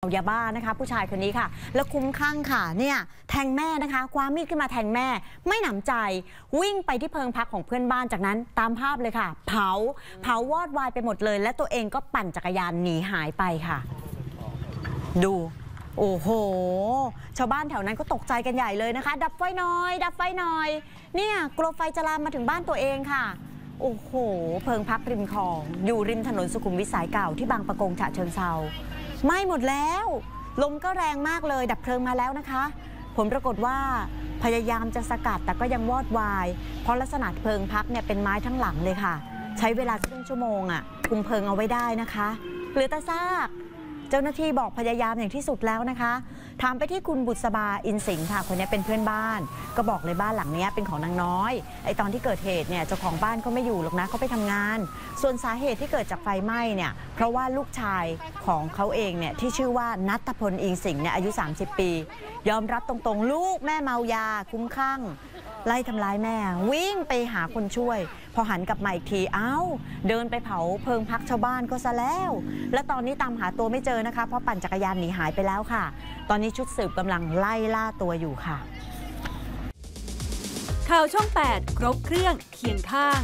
เอายาบ้านะคะ ผู้ชายคนนี้ค่ะ แล้วคุ้มคลั่งค่ะเนี่ยแทงแม่นะคะคว้ามีดขึ้นมาแทงแม่ ไม่หนำใจ วิ่งไปที่เพิงพักของเพื่อนบ้านจากนั้นตามภาพเลยค่ะ เผาเผาวอดวายไปหมดเลย และตัวเองก็ปั่นจักรยานหนีหายไปค่ะ ดู โอ้โห ชาวบ้านแถวนั้นก็ตกใจกันใหญ่เลยนะคะ ดับไฟหน่อย ดับไฟหน่อย เนี่ยกลัวไฟจะลามมาถึงบ้านตัวเองค่ะโอ้โห เพิงพักริมคลอง อยู่ริมถนนสุขุมวิทสายเก่าที่บางประกงฉะเชิงเซา ไหม้หมดแล้ว ลมก็แรงมากเลย ดับเพลิงมาแล้วนะคะ ผลปรากฏว่าพยายามจะสกัดแต่ก็ยังวอดวาย เพราะลักษณะเพลิงพักเนี่ยเป็นไม้ทั้งหลังเลยค่ะ ใช้เวลาครึ่งชั่วโมงอะ่ะคุมเพลิงเอาไว้ได้นะคะ เหลือแต่ซาก เจ้าหน้าที่บอกพยายามอย่างที่สุดแล้วนะคะ ถามไปที่คุณบุษบาอินสิงห์ค่ะ คนนี้เป็นเพื่อนบ้าน ก็บอกเลยบ้านหลังนี้เป็นของนางน้อย ไอตอนที่เกิดเหตุเนี่ยเจ้าของบ้านก็ไม่อยู่หรอกนะเขาไปทำงาน ส่วนสาเหตุที่เกิดจากไฟไหม้เนี่ย เพราะว่าลูกชายของเขาเองเนี่ยที่ชื่อว่านัทพลอิงสิงห์เนี่ยอายุ 30 ปี ยอมรับตรงๆ ลูกแม่เมายาคุ้มคลั่งไล่ทำร้ายแม่ วิ่งไปหาคนช่วย พอหันกลับมาอีกที เอ้า เดินไปเผาเพิงพักชาวบ้านก็ซะแล้ว และตอนนี้ตามหาตัวไม่เจออนะคะ เพราะปั่นจักรยานหนีหายไปแล้วค่ะ ตอนนี้ชุดสืบกำลังไล่ล่าตัวอยู่ค่ะ ข่าวช่อง 8 ครบเครื่องเคียงข้าง